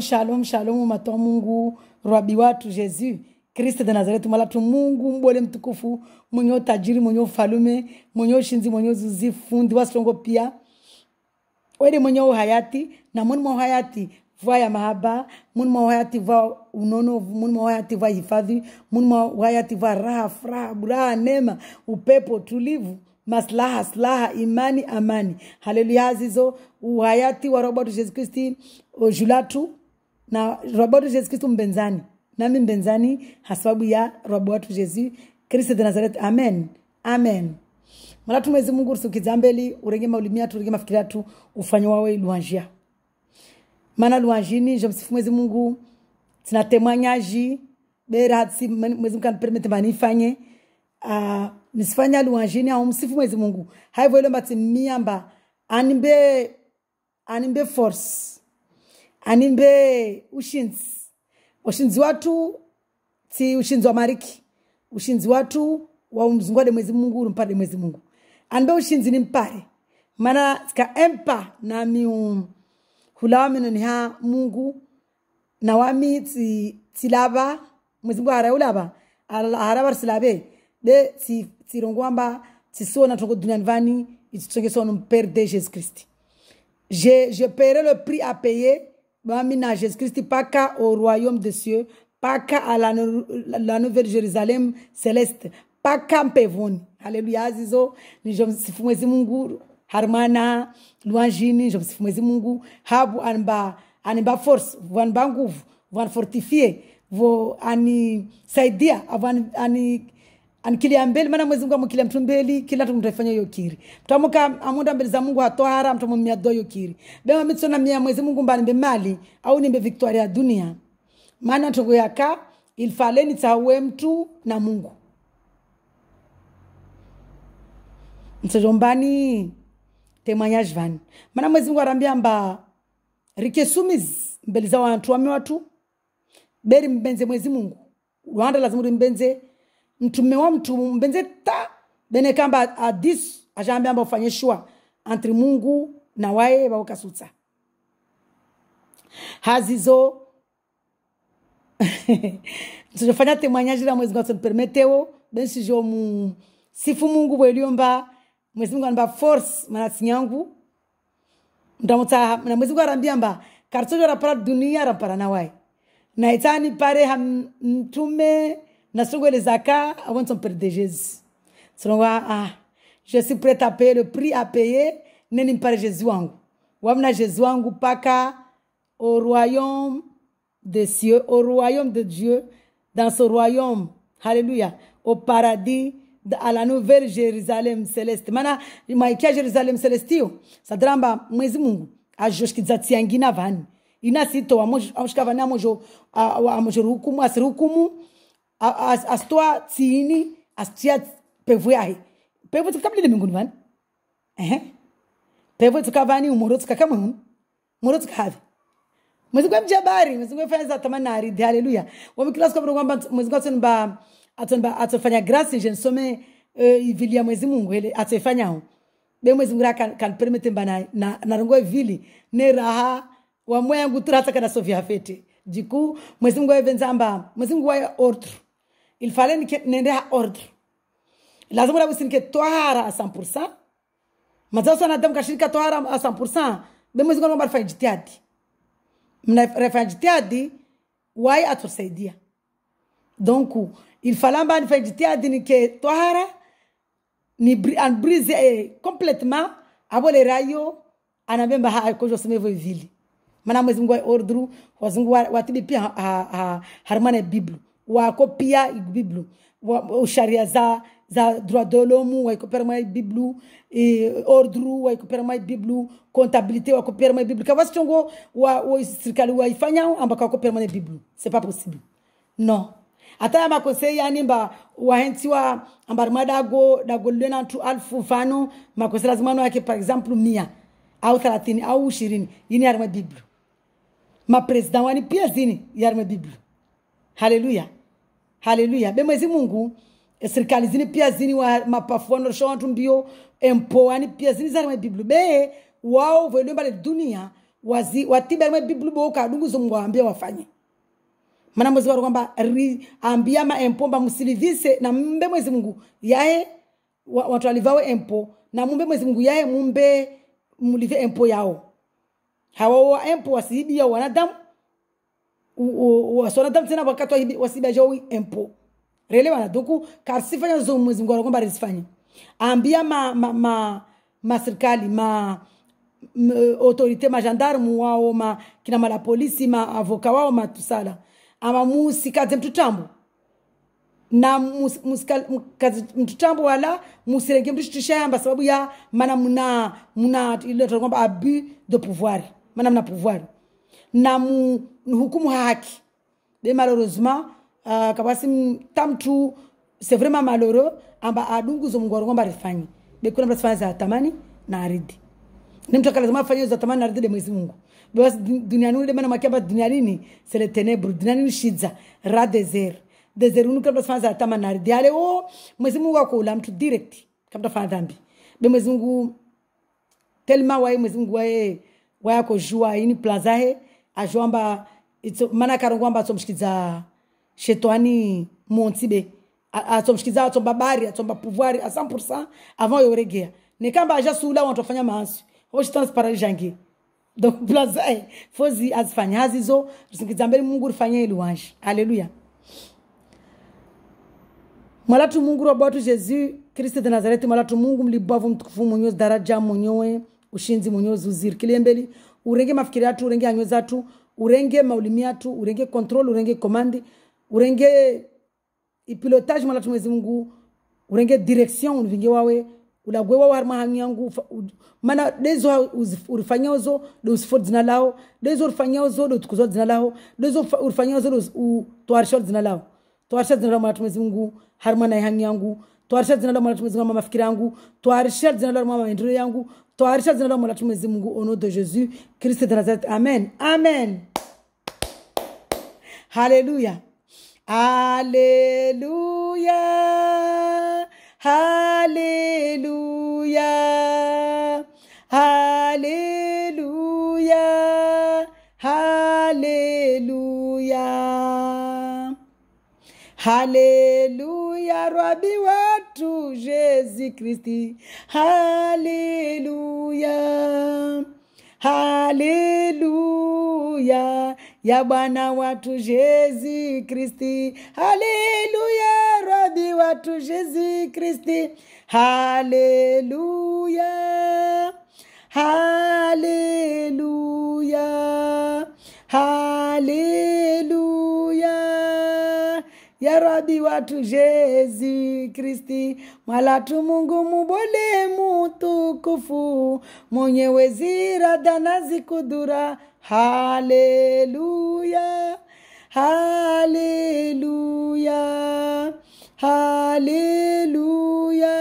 Shalom, shalom, matoa Mungu rabi watu Yesu Kristo de Nazareti, mwalatu Mungu mbole mtukufu, mwenye utajiri, mwenye ufalume, mwenye ushinzi, mwenye uzuzi, fundi wasongo pia. Wede mwenye uhayati na muni mwa uhayati vua ya mahaba muni mwa uhayati vua unono muni mwa uhayati vua hifadhi muni mwa uhayati vua raha furaha buraha neema upepo tulivu maslaha slaha imani amani. Haleluya zizo uhayati wa robotu jesu kristi julatu na robotu jesu kristu mbenzani nami mbenzani hasababu ya robotu jesu kristo de nazareti amen. Amen. Malatu mwezi mungu usukizambeli urenge maulimi atu urenge mafikiri atu ufanye wawe luanjia. Mana luanjini je msifu mwezi mungu tina nyaji bera hatsi mwezi mungu kanipermete manifanye uh, nisifanya luanjini au msifu mwezi mungu. Haivyo ile mbati miamba animbe animbe force animbe ushinzi ushinzi watu ti ushinzi wa mariki ushinzi watu wa mzungwade mwezi mungu urumpade mwezi mungu. Anbe ushinzi ni mpare mana ska empa nami um, hulawa mino ni ha mungu na wami ti tilaba mwezi mungu hara ulaba haraba silabe de ti tirongwamba tisona tongo duniani vani ititonge sono de jésus christ je, je paierai le prix à payer Amina, Jésus-Christ, pas qu'à au royaume des cieux, pas qu'à à la, nouvelle Jérusalem céleste, pas qu'à Alléluia, Zizo, je me suis fumé Harmana, Louangini, je me suis Habu, Anba, Anba Force, Van Bangouf, Van Fortifié, Vo, Ani Ani anikilia mbele maana mwezi mungu amkilia mtu mbeli kila mtu mtaifanya hiyo kiri. Mtamuka amunda mbele za mungu hatohara mtu mumia do hiyo kiri. Bema mitsona mia mwezi mungu mbali mbe mali au nimbe victoria ya dunia. Maana tongo yaka ilfaleni tsawe mtu na mungu. Mtsojombani temwanyaji vani maana mwezi mungu arambia mba rikesumizi mbele za wantu wame watu beri mbenze mwezi mungu. Wanda lazima rimbenze mtume wa mtu mbenze ta bene kamba adis ajambe amba ufanye shua antri mungu na waye waukasutsa hazizo tujofanya temwanyaji la mwezi mungu atonipermeteo bensijo mu sifu mungu bweliomba mwezi mungu anamba force manatsi nyangu ndamutsa na mwezi mungu arambia mba karitojo rapara dunia rapara na waye na itani pare ha mtume na songole zaka son père de Jésus. Sonongwa ah je suis prêt à payer le prix à payer. Neni mpare Jésus wangu. Wamna Jésus wangu paka au royaume des cieux au royaume de Dieu. Dans ce royaume alléluia au paradis à la nouvelle Jérusalem céleste. Mana maikia Jérusalem celestio sadrambà mwezi mungu ajoshikidza tsiangina vani. Inasito amoshika vani amojo amojo hukumu asihukumu asitoa tsini asitia pevu yahe pevu tsikabulile mbinguni vani? Ehe. Pevu tsikavani umoro tsikaka mwenu. Moro tsikave mwezi kwa mjabari mwezi kwa fanya za tamanari haleluya wamikila siku kwamba mwezi kwa tsunba atonba atofanya grasi nje nsome uh, ivili ya mwezi mungu ele atofanyao be mwezi mungu kan, kan permite mba na na rongo vili ne raha wa moya yangu hata kana sofia fete jiku mwezi mungu evenza amba mwezi mungu wa ordre il fallait ni nende ha ordre. Lazima la usinike tohara a 100% mazao sana damu kashirika tohara a 100% be mwezi mungu amba fanya jitihadi mnafanya jitihadi wai atusaidia donc il fallait mba nifanye jitihadi nike tohara ni an brise eh, complètement. Abole rayo anabemba ha kojo semevo vili mana mwezi mungu ordru wazungu watibi pia ha, ha, harmana biblu wako pia biblu sharia za za droit de l'homme waikopera mai biblu e, ordru waikopera mai biblu comptabilité wakopera mai biblu kawasi chongo wa, wa serikali waifanya ambaka wakopera mai biblu c'est pas possible. Non. Hata ya makose yani mba wahentiwa ambarima dago dago lena tu alfu fano makose lazima no yake par exemple mia au thelathini au ishirini. Yini yarima biblu mapresident wani pia zini yarima biblu haleluya haleluya be mwezi mungu. Serikali zini pia zini wa mapafuano shontu mbio empo wani pia zini zarima biblu be wao voelio mbale dunia wazi watiba biblu bibulu boka adunguzo mungu awambia wafanye. Mana mwezi wari kwamba ambia maempomba msilivise na mbe mwezi mungu. Yaye watu alivawe empo na mumbe mwezi mungu yaye mumbe mulive empo yao. Hawa wa empo wasiibia wanadamu waswanadamu tena wakati jao empo. Relewana duku karsifanya zo mwezi mngora kwamba risifanya ambia ma ma ma ma serikali ma m- autorité ma gendarme wao ma kina mala polisi ma avoka wao matusala ama musikadze mtutambo. Na mtutambo wala musirenge mtu tishayamba sababu ya mana muna muna ile kwamba abus de pouvoir. Mana mna pouvoir na mu hukumu haki. De malheureusement uh, kabasi tamtu c'est vraiment malheureux amba adunguzo mungu wari kwamba rifanyi. Bekuna mtu asifanya za tamani na aridi. Ni mtu akalazima afanye za tamani na aridi de mwezi mungu. Basi duniani ule mana makiamba duniani ni c'est le ténèbre duniani ni shidza ra désert désert unu kabla fanya za tamani na aridi. Ale o mwezi mungu akoula mtu direct kabla fanya dhambi. Be mwezi mungu tellement wae mwezi mungu waye waye akojua ini plaza zahe ajua amba mana karongo amba atsomshikidza shetwani montibe atomshikiza A- atsomshikidza atsomba bari atomba pouvoir a 100% avant yoregea nekamba aja sula wantu afanya maasi. Para jangi. Donc plaza he fozi azifanya hazizo risingidza mbele mungu rifanye iluwanje haleluya mwalatu mungu robatu jesu kristo de nazareti mwalatu mungu mlibwavu mtukufu mwenyewe daraja mwenyewe ushinzi mwenyezi uziri kilembeli urenge mafikiri atu urenge anywe zatu urenge maulimi atu urenge control urenge komandi urenge ipilotage mwalatu mwezi mungu urenge direction univinge wawe ulagwe wawe harima hangi yangu mana dezo urifanyaozo de usifo dzina lao dezo urifanyaozo de utukuzwa dzina lao dezo urifanyaozo de utwarisha dzina lao. Twarisha dzina lao mwalatu mwezi mungu harima na hangi yangu twarisha dzina lao mwalatu mwezi mungu mafikiri yangu twarisha dzina lao mwa maendeleo yangu twarisha dzina lao mwalatu mwezi mungu au nom de jésus christ de nazareth amen amen Hallelujah. Hallelujah. Hallelujah. Hallelujah. Hallelujah. Haleluya, Rabi wetu Yesu Kristi. Haleluya. Haleluya, ya Bwana watu Yesu Kristi. Haleluya, Rabi watu Yesu Kristi. Haleluya. Haleluya. Rabi watu Yesu Kristi, mwalatu Mungu mubole mutukufu, mwenye wezira na zikudura. Haleluya, haleluya, haleluya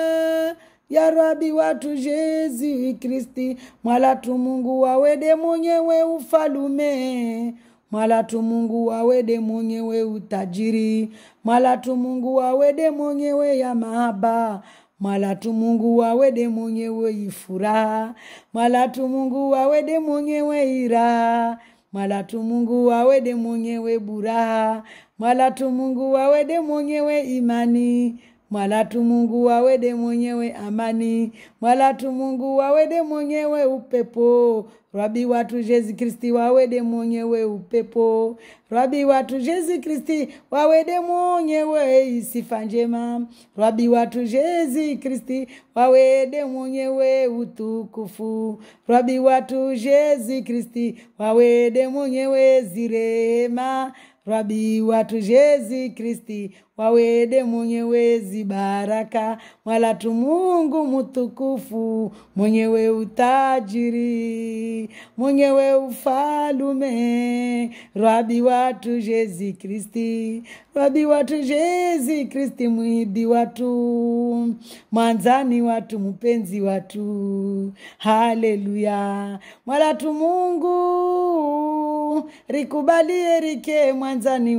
ya rabi watu jezi Kristi, mwalatu Mungu wawede mwenyewe ufalume mwalatu Mungu wawede mwenyewe utajiri, mwalatu Mungu wawede mwenyewe ya mahaba. Mwalatu Mungu wawede mwenyewe ifuraha, mwalatu Mungu wawede mwenyewe iraha mwalatu Mungu wawede mwenyewe buraha, mwalatu Mungu wawede mwenyewe imani mwalatu Mungu wawede mwenyewe amani, mwalatu Mungu wawede mwenyewe upepo, Rabi watu Yesu Kristi wawede mwenyewe upepo, Rabi watu Yesu Kristi wawede mwenyewe sifa njema, Rabi watu Yesu Kristi wawede mwenyewe utukufu, Rabi watu Yesu Kristi wawede mwenyewe zirema. Rabi watu Yesu Kristi wawede mwenyewezi baraka mwalatu Mungu mutukufu, mwenyewe utajiri, mwenyewe ufalume. rwabi watu jezi Kristi, rwabi watu jezi Kristi, mwidi watu, mwanzani watu, mpenzi watu. Haleluya, mwalatu Mungu rikubalie rike mwanzani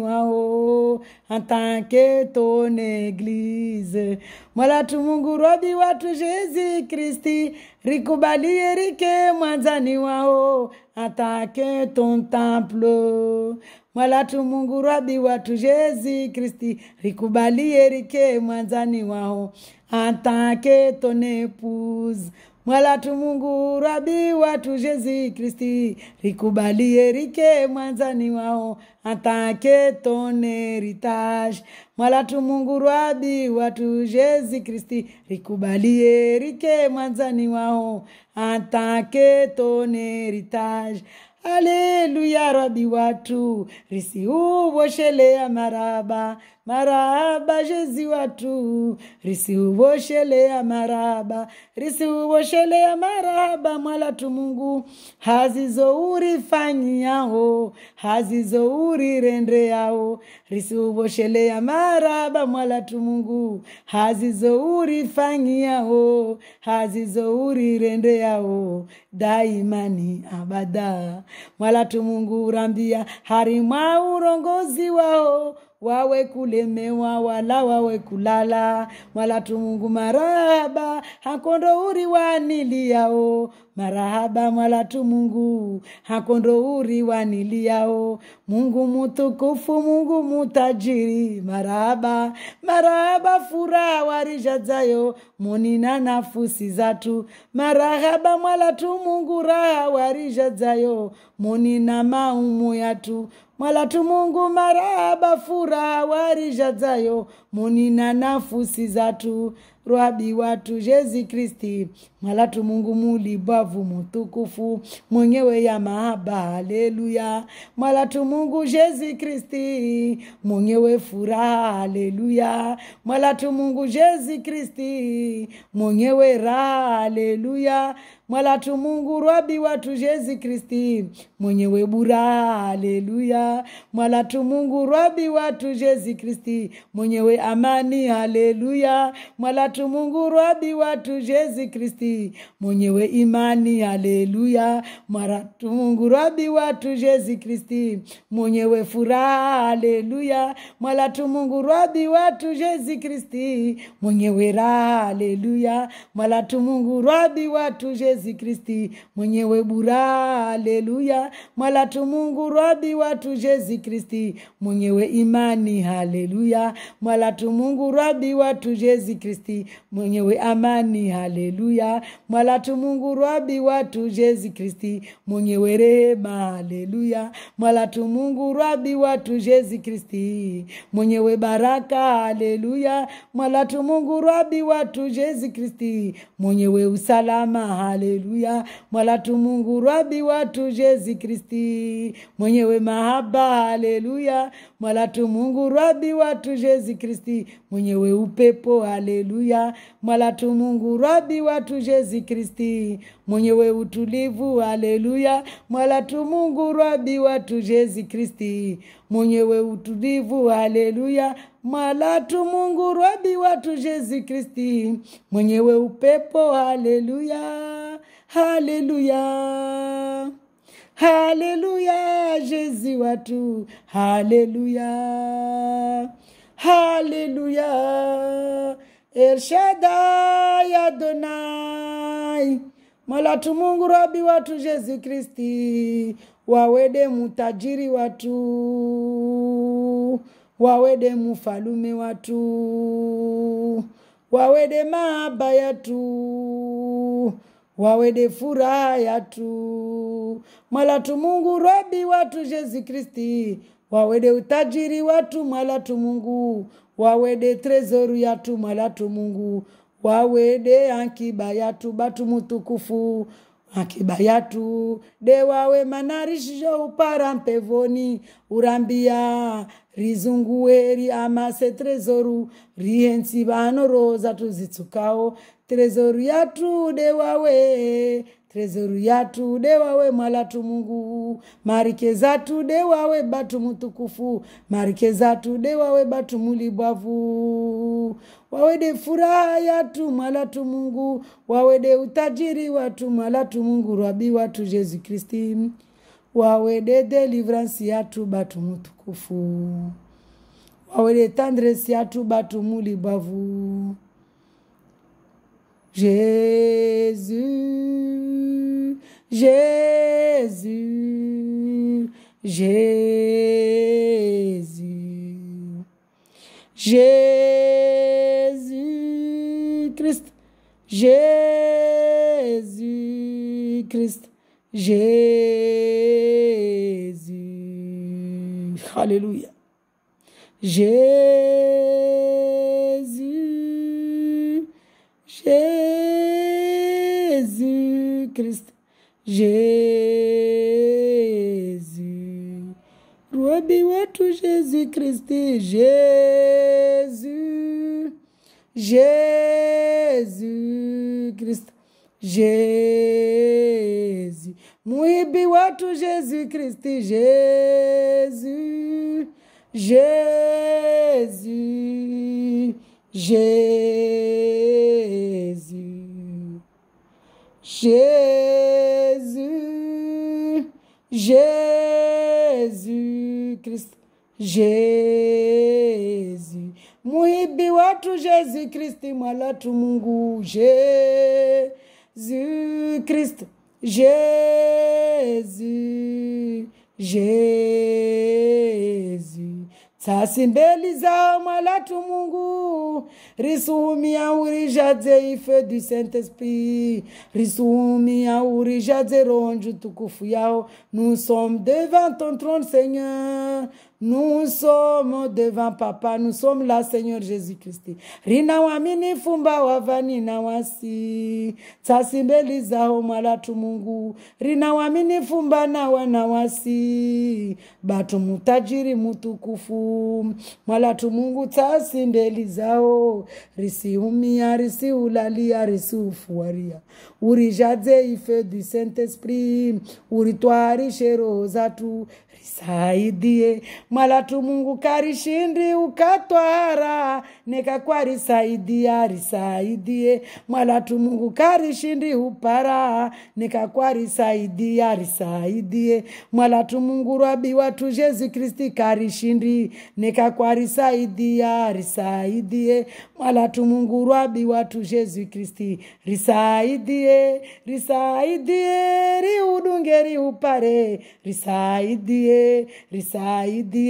mwanzani wao atake ton eglise mwalatu mungu robi watu jezi kristi rikubalie rike mwanzani wao. Atake ton temple. Mwalatu mungu rabi watu jezi kristi rikubalie rike mwanzani wao. Atake ton épouse mwalatu mungu rabi watu jezi kristi rikubalie rike mwanzani wao atake ritash. Héritage mwalatu mungu rabi watu jezi kristi rikubalie rike mwanzani wao atake ton héritage Haleluya rabi watu. Risi uboshelea maraba. Maraba jezi watu. Risi uboshelea maraba. Risi uboshelea maraba mwala tu mungu. Hazizouri fanyiao hazizouri rende yao. Risi uboshelea maraba mwala tu mungu. Hazizouri fanyiao hazizouri rende yao daimani abada. Mwalatu mungu urambia harimwa urongozi wao wawe kulemewa wala wawe kulala mwalatu mungu marahaba hakondo uri waniliao marahaba mwalatu mungu hakondo uri waniliao mungu mutukufu mungu mutajiri marahaba marahaba furaha warijadzayo munina nafusi zatu. Marahaba mwalatu mungu raha warijadzayo munina maumu yatu mwalatu mungu maraba furaha warijadzayo munina nafusi zatu. Rwabi watu jezi kristi mwalatu mungu mulibwavu mutukufu mwenyewe ya mahaba haleluya. Mwalatu mungu jezi kristi mwenyewe furaha haleluya. Mwalatu mungu jezi kristi mwenyewe raha haleluya mwalatu mungu rwabi watu jezi kristi mwenyewe buraha haleluya. Mwalatu mungu rwabi watu jezi kristi mwenyewe amani haleluya. Mwalatu mungu rwabi watu jezi kristi mwenyewe imani haleluya. Mwalatu mungu rwabi watu jezi kristi mwenyewe furaha haleluya. Mwalatu mungu rwabi watu jezi kristi mwenyewe raha haleluya. Mwalatu mungu rwabi watu jezi kristi mwenyewe bura, haleluya mwalatu mungu rwabi watu Yesu kristi mwenyewe imani. Haleluya mwalatu mungu rwabi watu Yesu kristi mwenyewe amani. Haleluya mwalatu mungu rwabi watu Yesu kristi mwenyewe rehema. Haleluya mwalatu mungu rwabi watu Yesu kristi mwenyewe baraka. Haleluya mwalatu mungu rwabi watu Yesu kristi mwenyewe usalama. Haleluya mwalatu mungu rwabi watu jezi kristi. Mwenyewe mahaba haleluya mwalatu mungu rwabi watu jezi kristi. Mwenyewe upepo haleluya mwalatu mungu rabi watu jezi kristi. Mwenyewe utulivu haleluya mwalatu mungu rwabi watu jezi kristi. Mwenyewe utulivu haleluya mwalatu mungu rwabi watu jezi kristi. Mwenyewe upepo haleluya haleluya haleluya jezi watu. Haleluya haleluya elshadai adonai. Malatu mungu rabi watu jezi kristi. Wawede mutajiri watu. Wawede mufalume watu. Wawede maaba yatu wawede furaha yatu Mwala tu mungu robi watu jezu kristi. Wawede utajiri watu mwala tu mungu. Wawede trezoru yatu mwala tu mungu. Wawede ankiba yatu batu mutukufu akiba yatu de wawe manarishijo upara mpevoni. Urambia rizunguwe ri amase trezoru rihensi vanoroza tuzitsukawo trezoru yatu dewawe trezoru yatu dewawe mwalatu mungu. Marike zatu dewawe batu mutukufu. Marike zatu dewawe batu mulibwavu wawede furaha yatu mwalatu mungu. Wawede utajiri watu mwalatu mungu. Rabi watu Yesu kristi. Wawede deliverance yatu batu mutukufu. Wawede tendresse yatu batu mulibavu. Jésus, Jésus, Jésus, Jésus Jésus Christ, Jésus. Alléluia. Jésus, Jésus Christ, Jésus. Robi wetu Jésus Christ, Jésus, Jésus Christ, Jésus. Muibi wetu Jésus Christ, Jésus, Jésus, Jésus. Jésus, Jésus Christ, Jésus. Muibi watu Jésus Christ, mwalatu Mungu Jésus Christ, Jésus, Jésus. Tsasi mbeli zao mwalatu Mungu risumia urijadze ife du Saint-Esprit. Risumia urijadze ronju tukufu yao. Nous sommes devant ton trône Seigneur nous sommes devant papa. Nous sommes là Seigneur Jésus-Christ. Rina wamini fumba wavani na wasi tsasi za zao mwalatu Mungu. Rina fumba na wana wasi batu mutajiri mutukufu. Umia, risi ulalia, risiumia risiulalia risiufuaria urijadze ife du Saint-Esprit. Uritwarishe roho zatu. Risaidie mwalatu Mungu karishindi ukatwara nekakwa risaidia risaidie mwalatu Mungu karishindi upara nekakwa risaidia risaidie mwalatu Mungu rwabiwa watu Jesu Kristi karishindi nekakwa risaidia risaidie mwalatu Mungu rwabiwa watu Jesu Kristi risaidie risaidie riudunge riupare risaidie risaidie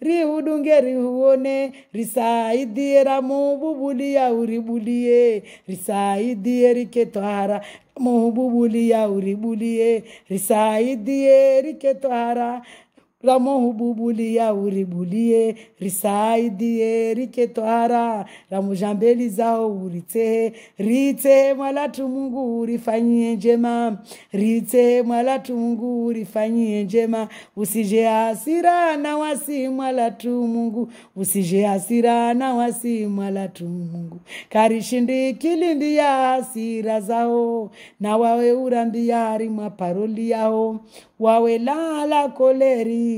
riudunge riuone risaidie ramububulia uribulie risaidie riketwara muhububulia uribulie risaidie riketwara ramohububulia uribulie risaidie riketohara ramujambeli zao uritsehe ritsehe mwalatu mungu urifanyie njema. Ritsehe mwalatu mungu urifanyie njema. Usije hasira na wasi mwalatu mungu. Usije hasira na wasi mwalatu mungu. Karishindi kilindi ya hasira zao. Na wawe urambia hari paroli yao. Wawe lala koleri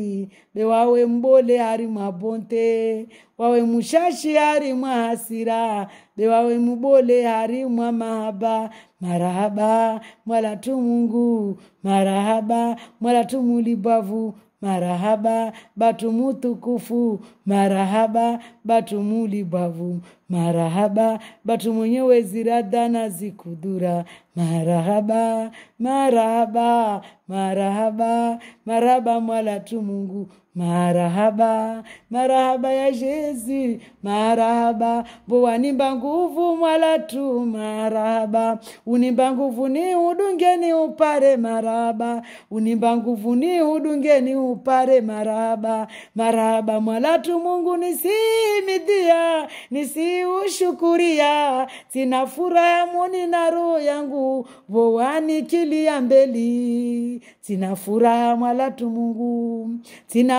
be wawe mbole hari mabonte wawe mushashi hari mwa hasira be wawe mubole hari mwa mahaba marahaba mwalatu mungu marahaba mwalatu mulibavu marahaba batumu tukufu marahaba batu mulibavu marahaba batu mwenyewe ziradana zikudura marahaba marahaba marahaba. Marahaba mwalatu mungu marahaba marahaba ya Jezi, marahaba. Bo nimba nguvu mwalatu marahaba. Unimba nguvu ni udungeni upare marahaba. Unimba nguvu ni udungeni upare marahaba. Marahaba mwalatu Mungu nisimidhia, nisiushukuria sina furaha moni na roho yangu voani kilia mbeli. Sina furaha mwalatu Mungu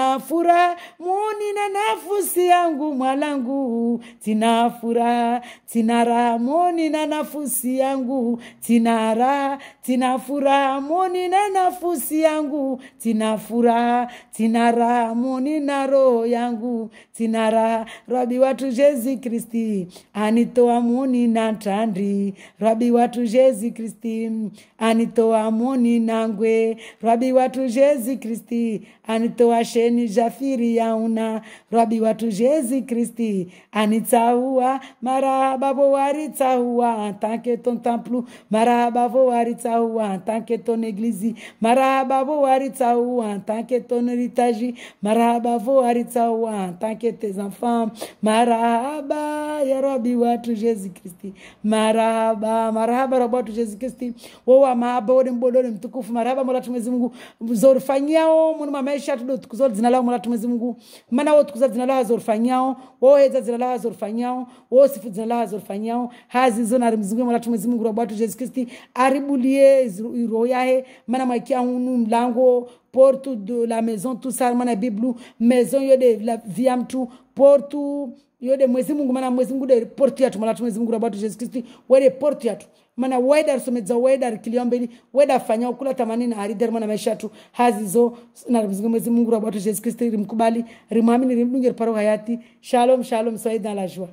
tina furaha moni na nafusi yangu mwalangu. Tina furaha tina raha moni na nafusi yangu. Tina raha tina furaha moni na nafusi yangu. Tina furaha tina raha moni na roho yangu. Tina raha rabi watu jezi Kristi anitoa moni na tandri. Rabi watu jezi Kristi anitoa moni nangwe ngwe. Rabi watu jezi kristi anitoa sheni jafiri yauna rabi watu jezi kristi anitsaua. Marahaba vo waritsaua tanke ton templu. Marahaba vo waritsaua tanke ton église marahaba vo waritsaua tanke ton héritage marahaba vo waritsaua tanke tes enfants. Marahaba watu jezi kristi. Marahaba marahaba rabi watu jezi kristi. Wowa mahaba wode mbodole mtukufu. Marahaba mola tu Mwenyezi Mungu. Zorifanyao munu maisha tudo tukuzol zina lao mwana tu Mwenyezi Mungu. Mana wo tukuza jina lao zorifanyao wo heza jina lao zorifanyao wo sifu jina lao zorifanyao hazi zo na mzingu tu Mwenyezi Mungu rabu watu jesu kristi. Aribulie iro yahe. Mana maikia unu mlango porte de la maison tout ça mana biblu maison yode la viam mtu porte yode mwezi mungu. Mana mwezi mungu de porte yatu mwana mwezi mungu rabwatu jesu kristi. Wede porte yatu mana weda somedza weda kiliombeli weda fanya kula tamanini aridar mana maisha tu. Hazizo na mwezi mungu rabatu jesu kristi rimkubali rimuamini rimdunge paro hayati. Shalom shalom saida la joie